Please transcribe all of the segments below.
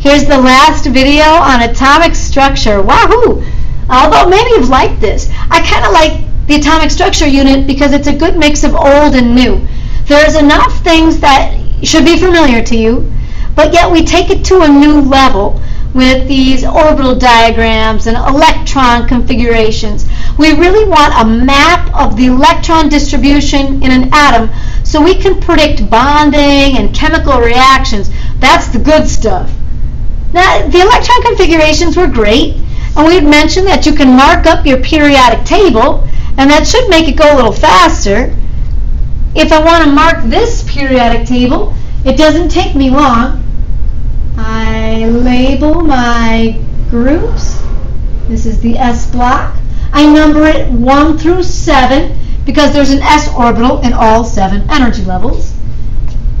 Here's the last video on atomic structure. Wahoo! Although many have liked this, I kind of like the atomic structure unit because it's a good mix of old and new. There's enough things that should be familiar to you, but yet we take it to a new level with these orbital diagrams and electron configurations. We really want a map of the electron distribution in an atom so we can predict bonding and chemical reactions. That's the good stuff. Now, the electron configurations were great, and we had mentioned that you can mark up your periodic table, and that should make it go a little faster. If I want to mark this periodic table, it doesn't take me long. I label my groups. This is the S block. I number it 1 through 7 because there's an s orbital in all seven energy levels.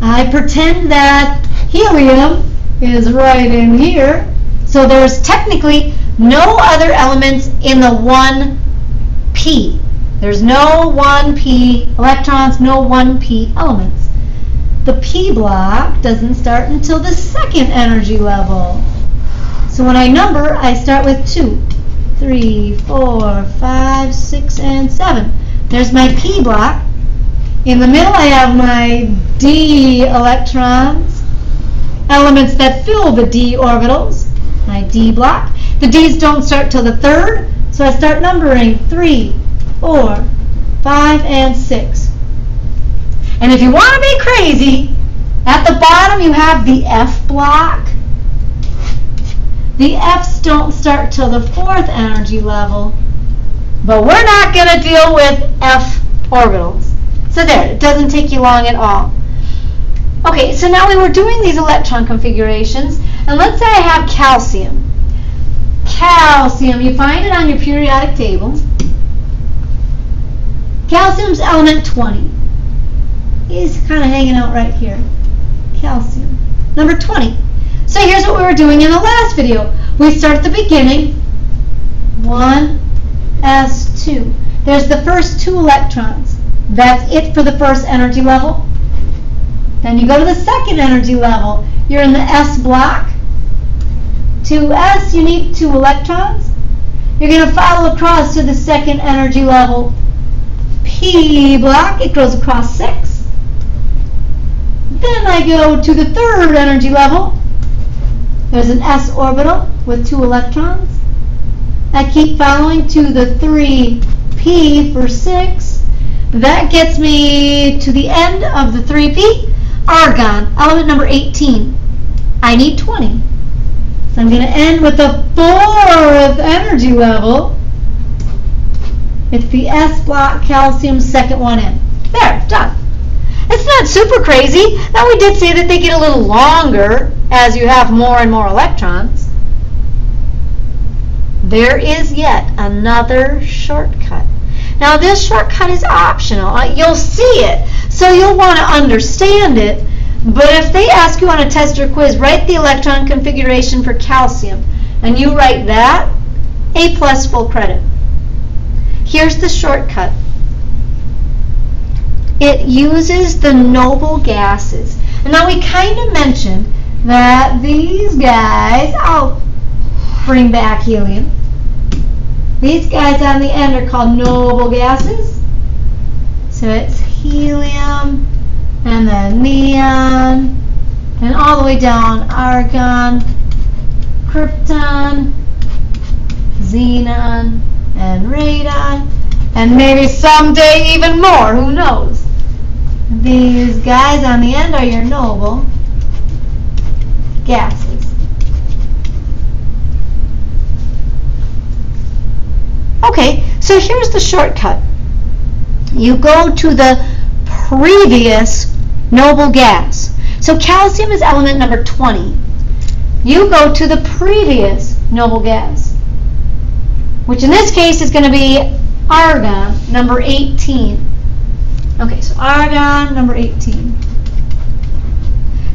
I pretend that helium is right in here. So there's technically no other elements in the 1p. There's no 1p electrons, no 1p elements. The p block doesn't start until the second energy level. So when I number, I start with 2, 3, 4, 5, 6, and 7. There's my p block. In the middle, I have my d electrons, elements that fill the d orbitals, my d block. The d's don't start till the third, so I start numbering 3, 4, 5, and 6. And if you want to be crazy, at the bottom you have the F block. The F's don't start till the fourth energy level, but we're not going to deal with F orbitals. So there, it doesn't take you long at all. Okay, so now we were doing these electron configurations, and let's say I have calcium. Calcium, you find it on your periodic table. Calcium's element 20. He's kind of hanging out right here. Calcium. Number 20. So here's what we were doing in the last video. We start at the beginning. 1, S2. There's the first two electrons. That's it for the first energy level. Then you go to the second energy level. You're in the S block. To S, you need two electrons. You're going to follow across to the second energy level. P block, it goes across 6. Then I go to the third energy level. There's an s orbital with two electrons. I keep following to the 3p for 6. That gets me to the end of the 3p. Argon, element number 18. I need 20. So I'm going to end with the fourth energy level. It's the S block calcium second one in. There, done. It's not super crazy. Now we did say that they get a little longer as you have more and more electrons. There is yet another shortcut. Now this shortcut is optional. Uh, you'll see it, so you'll want to understand it. But if they ask you on a test or quiz, write the electron configuration for calcium, and you write that, A plus full credit. Here's the shortcut. It uses the noble gases. And now we kind of mentioned that these guys, I'll bring back helium. These guys on the end are called noble gases. So it's helium and then neon and all the way down argon, krypton, xenon, and radon, and maybe someday even more, who knows? These guys on the end are your noble gases. Okay, so here's the shortcut. You go to the previous noble gas. So calcium is element number 20. You go to the previous noble gas which in this case is going to be argon, number 18. Okay, so argon, number 18.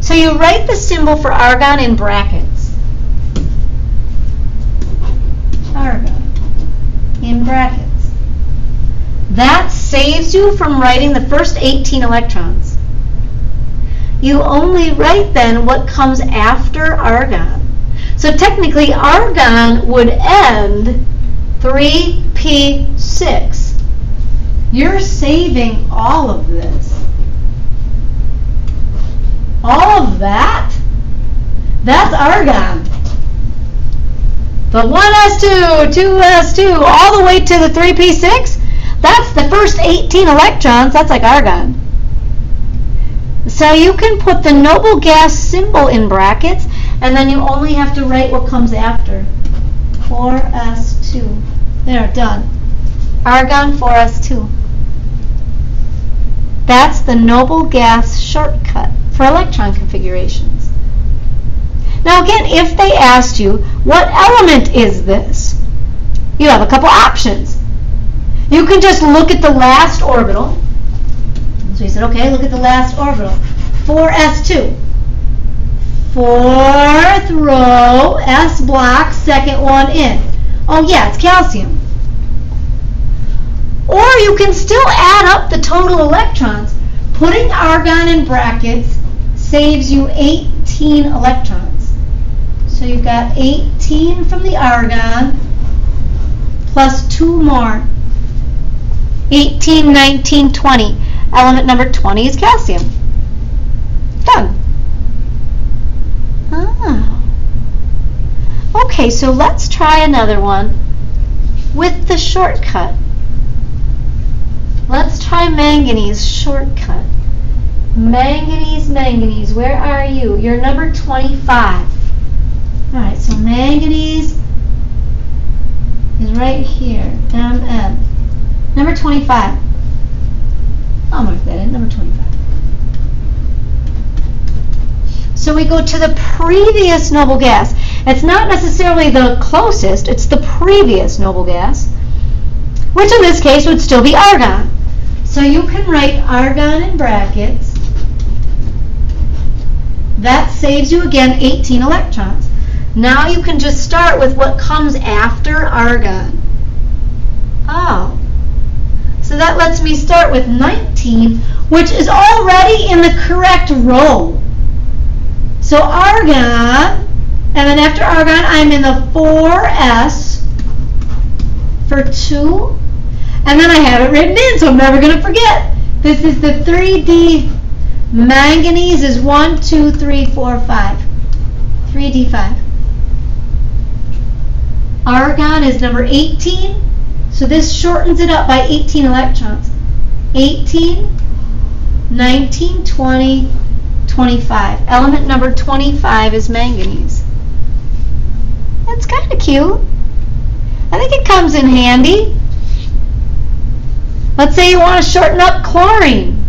So you write the symbol for argon in brackets. Argon, in brackets. That saves you from writing the first 18 electrons. You only write then what comes after argon. So technically argon would end 3p6. You're saving all of this. All of that? That's argon. The 1s2, 2s2, all the way to the 3p6, that's the first 18 electrons. That's like argon. So you can put the noble gas symbol in brackets, and then you only have to write what comes after. 4s2. There, done. Argon 4s2. That's the noble gas shortcut for electron configurations. Now again, if they asked you, what element is this? You have a couple options. You can just look at the last orbital. So he said, okay, look at the last orbital. 4s2. Fourth row, S block, second one in. Oh yeah, it's calcium. Or you can still add up the total electrons. Putting argon in brackets saves you 18 electrons. So you've got 18 from the argon plus two more. 18, 19, 20. Element number 20 is calcium. Done. Ah. Okay, so let's try another one with the shortcut. Let's try manganese shortcut. Manganese, manganese, where are you? You're number 25. All right, so manganese is right here, MM. Number 25. I'll mark that in, number 25. So we go to the previous noble gas. It's not necessarily the closest, it's the previous noble gas, which in this case would still be argon. So you can write argon in brackets. That saves you again 18 electrons. Now you can just start with what comes after argon. Oh. So that lets me start with 19, which is already in the correct row. So argon, and then after argon, I'm in the 4s for 2. And then I have it written in, so I'm never going to forget. This is the 3D. Manganese is 1, 2, 3, 4, 5. 3D5. Argon is number 18. So this shortens it up by 18 electrons. 18, 19, 20, 25. Element number 25 is manganese. That's kind of cute. I think it comes in handy. Let's say you want to shorten up chlorine.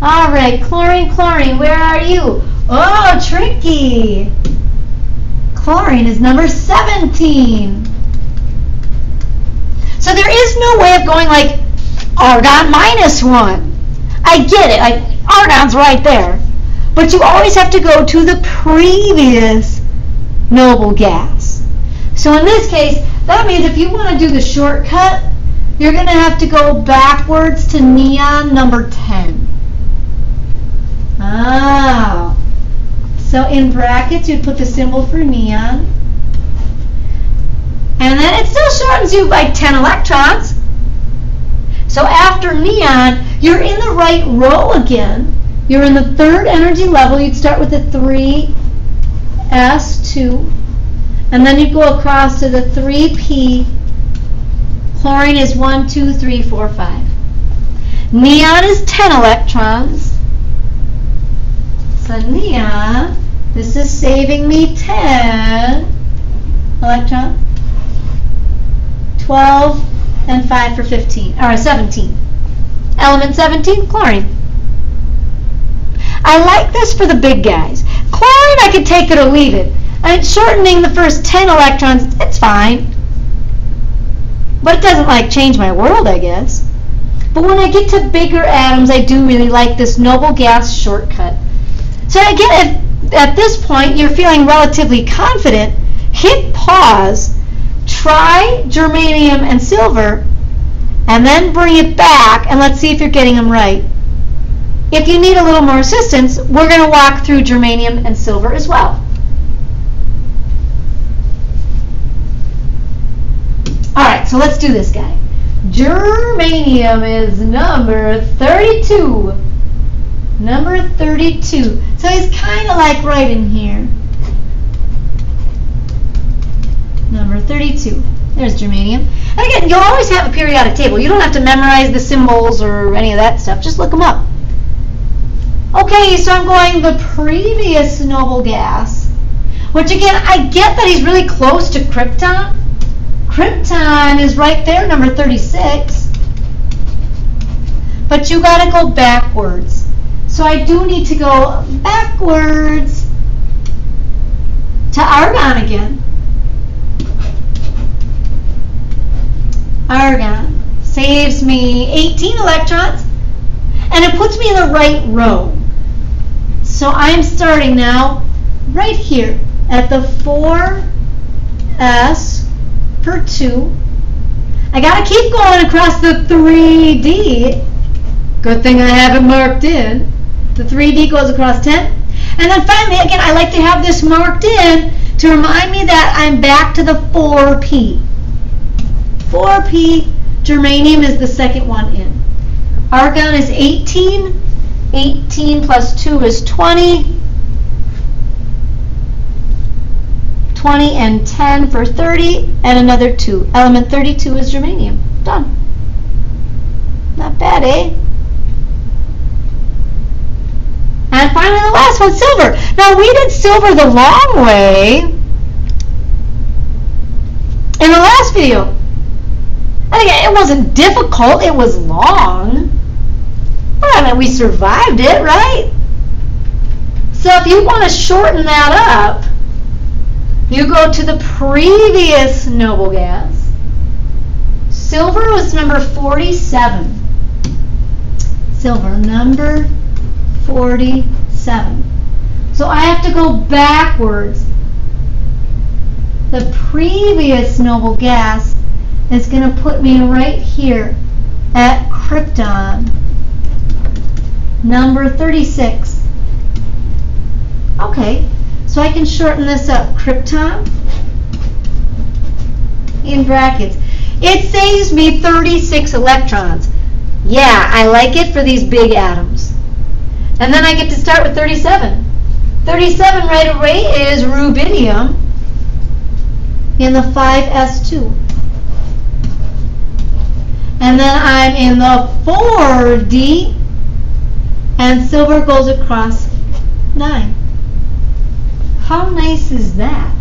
All right, chlorine, chlorine, where are you? Oh, tricky. Chlorine is number 17. So there is no way of going like argon minus 1. I get it. I, argon's right there. But you always have to go to the previous noble gas. So in this case, that means if you want to do the shortcut, you're going to have to go backwards to neon number 10. Ah. So in brackets, you'd put the symbol for neon. And then it still shortens you by 10 electrons. So after neon, you're in the right row again. You're in the third energy level. You'd start with the 3s2. And then you'd go across to the 3p. Chlorine is 1, 2, 3, 4, 5. Neon is 10 electrons. So neon, this is saving me 10 electrons. 12 and 5 for 15, or 17. Element 17, chlorine. I like this for the big guys. Chlorine, I could take it or leave it. I mean, shortening the first 10 electrons, it's fine. But it doesn't like change my world, I guess. But when I get to bigger atoms, I do really like this noble gas shortcut. So again, if at this point you're feeling relatively confident, hit pause, try germanium and silver and then bring it back and let's see if you're getting them right. If you need a little more assistance, we're going to walk through germanium and silver as well. All right, so let's do this guy. Germanium is number 32. Number 32. So he's kind of like right in here. Germanium. And again, you'll always have a periodic table. You don't have to memorize the symbols or any of that stuff. Just look them up. Okay, so I'm going the previous noble gas, which again, I get that he's really close to krypton. Krypton is right there, number 36. But you got to go backwards. So I do need to go backwards to argon again. Argon saves me 18 electrons and it puts me in the right row. So I'm starting now right here at the 4s per 2. I got to keep going across the 3d. Good thing I have it marked in. The 3d goes across 10. And then finally, again, I like to have this marked in to remind me that I'm back to the 4p. 4p, germanium is the second one in. Argon is 18. 18 plus 2 is 20. 20 and 10 for 30, and another 2. Element 32 is germanium. Done. Not bad, eh? And finally, the last one, silver. Now, we did silver the long way in the last video. It wasn't difficult, it was long. But I mean, we survived it, right? So if you want to shorten that up, you go to the previous noble gas. Silver was number 47. Silver, number 47. So I have to go backwards. The previous noble gas is going to put me right here at krypton number 36. Okay, so I can shorten this up. Krypton in brackets. It saves me 36 electrons. Yeah, I like it for these big atoms. And then I get to start with 37. 37 right away is rubidium in the 5s2. And then I'm in the 4d and silver goes across 9. How nice is that?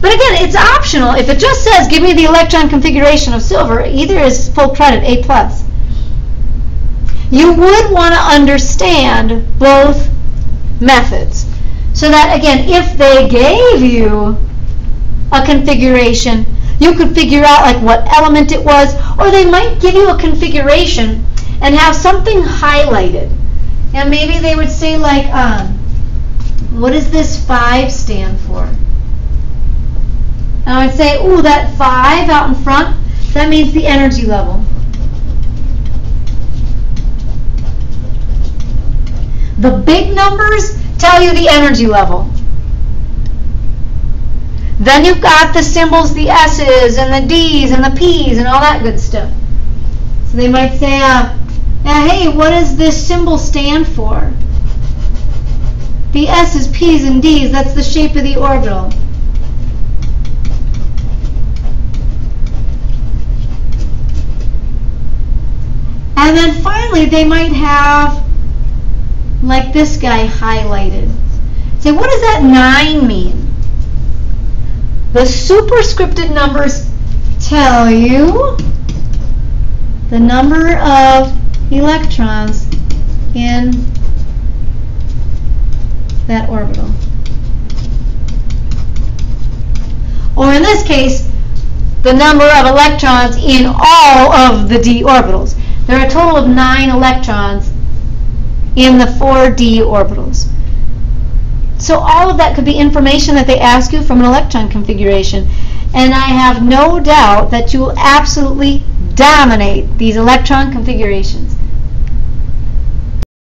But again, it's optional. If it just says, give me the electron configuration of silver, either is full credit, A+. plus. You would want to understand both methods. So that, again, if they gave you a configuration, you could figure out like what element it was, or they might give you a configuration and have something highlighted. And maybe they would say like, um, what does this 5 stand for? And I would say, ooh, that 5 out in front, that means the energy level. The big numbers tell you the energy level. Then you've got the symbols, the S's and the D's and the P's and all that good stuff. So they might say, uh, hey, what does this symbol stand for? The S is P's and D's. That's the shape of the orbital. And then finally, they might have, like this guy highlighted. Say, what does that 9 mean? The superscripted numbers tell you the number of electrons in that orbital. Or in this case, the number of electrons in all of the d orbitals. There are a total of nine electrons in the four d orbitals. So all of that could be information that they ask you from an electron configuration. And I have no doubt that you will absolutely dominate these electron configurations.